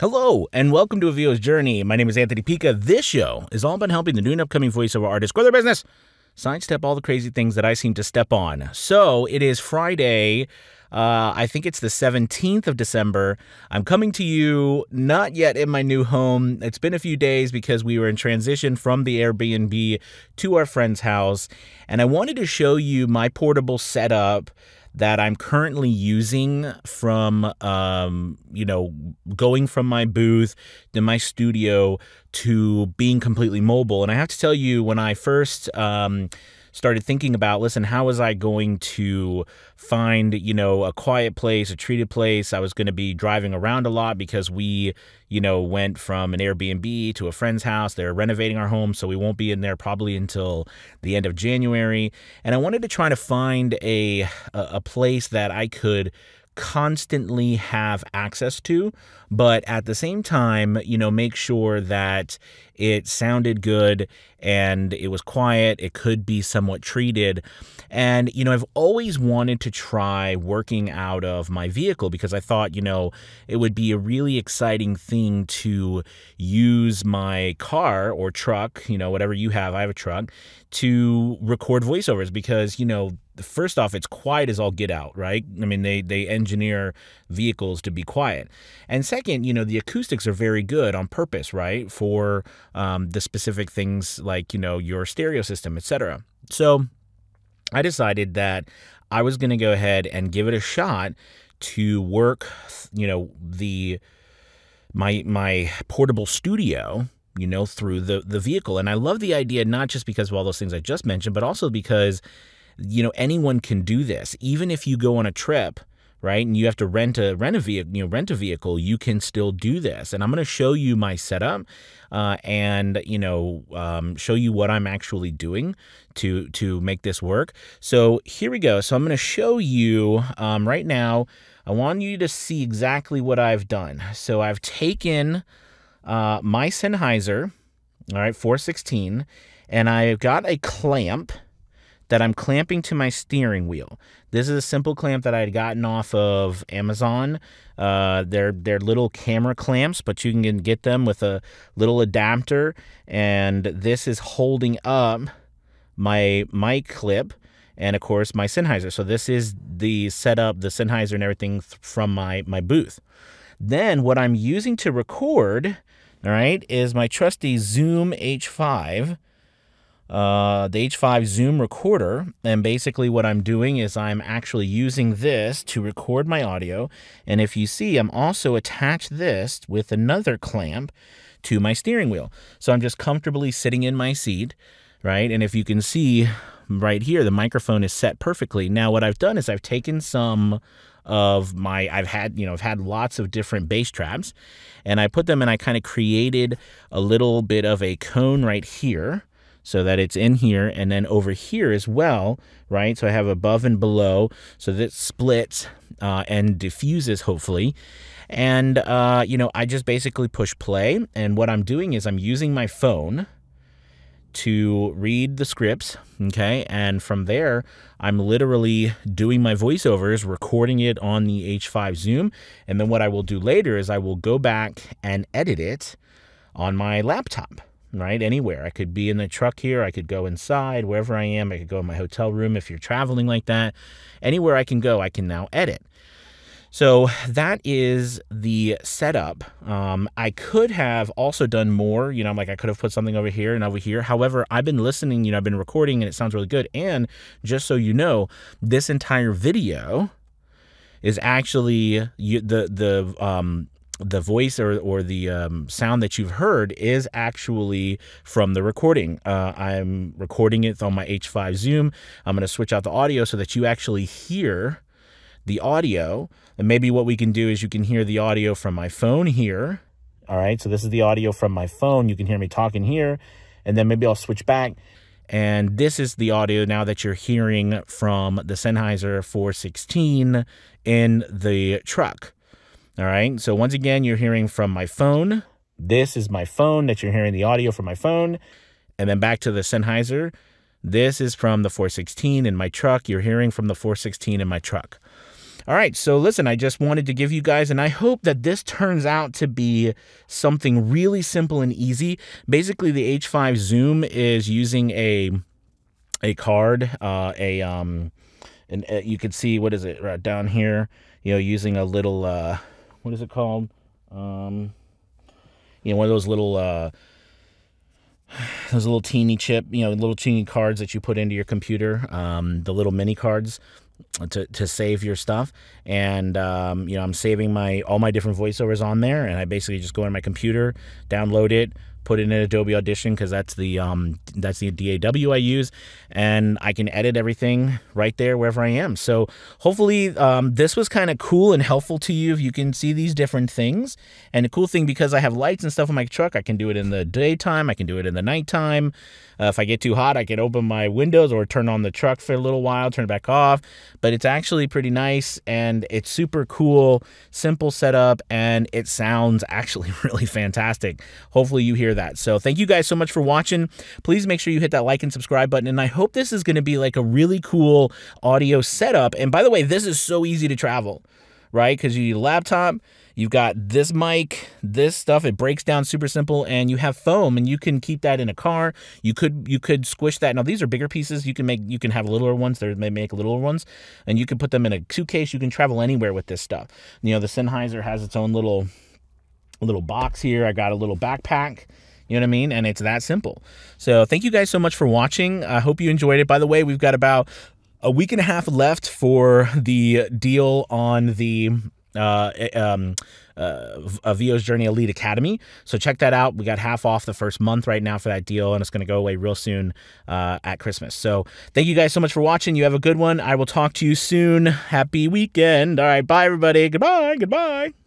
Hello, and welcome to A VO's Journey. My name is Anthony Pica. This show is all about helping the new and upcoming voiceover artists grow their business, sidestep all the crazy things that I seem to step on. So it is Friday. Uh, I think it's the 17th of December. I'm coming to you not yet in my new home. It's been a few days because we were in transition from the Airbnb to our friend's house. And I wanted to show you my portable setup that I'm currently using from, um, you know, going from my booth to my studio to being completely mobile. And I have to tell you, when I first um, started thinking about, listen, how was I going to find, you know, a quiet place, a treated place? I was going to be driving around a lot because we, you know, went from an Airbnb to a friend's house. They're renovating our home, so we won't be in there probably until the end of January. And I wanted to try to find a a place that I could constantly have access to, but at the same time, you know, make sure that it sounded good and it was quiet. It could be somewhat treated. And, you know, I've always wanted to try working out of my vehicle because I thought, you know, it would be a really exciting thing to use my car or truck, you know, whatever you have, I have a truck, to record voiceovers because, you know, first off, it's quiet as all get out, right? I mean, they they engineer vehicles to be quiet, and second, you know, the acoustics are very good on purpose, right, for um, the specific things like you know your stereo system, etc. So, I decided that I was going to go ahead and give it a shot to work, you know, the my my portable studio you know through the the vehicle and i love the idea not just because of all those things i just mentioned but also because you know anyone can do this. Even if you go on a trip right and you have to rent a rent a vehicle you know rent a vehicle you can still do this. And i'm going to show you my setup uh, and you know um, show you what i'm actually doing to to make this work. So here we go. So i'm going to show you um, right now i want you to see exactly what i've done. So i've taken uh, my sennheiser all right 416 and i've got a clamp that I'm clamping to my steering wheel. This is a simple clamp that I had gotten off of Amazon. Uh, they're they're little camera clamps, but you can get them with a little adapter, and this is holding up my mic clip and of course my Sennheiser. So this is the setup, the Sennheiser and everything from my my booth. Then what I'm using to record, all right, is my trusty Zoom H5 uh, the H5 Zoom recorder. And basically, what I'm doing is I'm actually using this to record my audio. And if you see, I'm also attached this with another clamp to my steering wheel. So I'm just comfortably sitting in my seat, right? And if you can see right here, the microphone is set perfectly. Now, what I've done is I've taken some of my I've had you know I've had lots of different bass traps and I put them and I kind of created a little bit of a cone right here so that it's in here and then over here as well, right? So I have above and below so that it splits uh, and diffuses hopefully. And, uh, you know, I just basically push play. And what I'm doing is I'm using my phone to read the scripts, okay? And from there, I'm literally doing my voiceovers, recording it on the H5 Zoom. And then what I will do later is I will go back and edit it on my laptop right? Anywhere. I could be in the truck here. I could go inside, wherever I am. I could go in my hotel room if you're traveling like that. Anywhere I can go, I can now edit. So that is the setup. Um, I could have also done more. You know, I'm like I could have put something over here and over here. However, I've been listening. You know, I've been recording, and it sounds really good. And just so you know, this entire video is actually the the um, the voice or, or the um, sound that you've heard is actually from the recording. Uh, I'm recording it on my H5 Zoom. I'm going to switch out the audio so that you actually hear the audio. And maybe what we can do is you can hear the audio from my phone here. All right, so this is the audio from my phone. You can hear me talking here. And then maybe I'll switch back. And this is the audio now that you're hearing from the Sennheiser 416 in the truck. All right. So once again, you're hearing from my phone. This is my phone that you're hearing the audio from my phone. And then back to the Sennheiser. This is from the 416 in my truck. You're hearing from the 416 in my truck. All right, so listen, I just wanted to give you guys, and I hope that this turns out to be something really simple and easy. Basically, the H5 Zoom is using a a card, uh, a um, and uh, you can see what is it right down here. You know, using a little uh, what is it called? Um, you know, one of those little uh, those little teeny chip, you know, little teeny cards that you put into your computer, um, the little mini cards to, to save your stuff and um, you know i'm saving my all my different voiceovers on there and i basically just go on my computer download it put it in Adobe Audition because that's the um, that's the DAW I use, and I can edit everything right there wherever I am. So hopefully um, this was kind of cool and helpful to you if you can see these different things. And the cool thing because I have lights and stuff in my truck, I can do it in the daytime, I can do it in the nighttime. Uh, if I get too hot, I can open my windows or turn on the truck for a little while, turn it back off. But it's actually pretty nice and it's super cool, simple setup, and it sounds actually really fantastic. Hopefully you hear that. So thank you guys so much for watching. Please make sure you hit that like and subscribe button. And I hope this is going to be like a really cool audio setup. And by the way, this is so easy to travel, right? Because you need a laptop, you've got this mic, this stuff. It breaks down super simple, and you have foam, and you can keep that in a car. You could you could squish that. Now these are bigger pieces. You can make you can have littler ones. They may make littler ones, and you can put them in a suitcase. You can travel anywhere with this stuff. You know the Sennheiser has its own little little box here. I got a little backpack you know what I mean? And it's that simple. So thank you guys so much for watching. I hope you enjoyed it. By the way, we've got about a week and a half left for the deal on the uh, um, uh, VO's Journey Elite Academy. So check that out. We got half off the first month right now for that deal, and it's going to go away real soon uh, at Christmas. So thank you guys so much for watching. You have a good one. I will talk to you soon. Happy weekend. All right. Bye, everybody. Goodbye. Goodbye.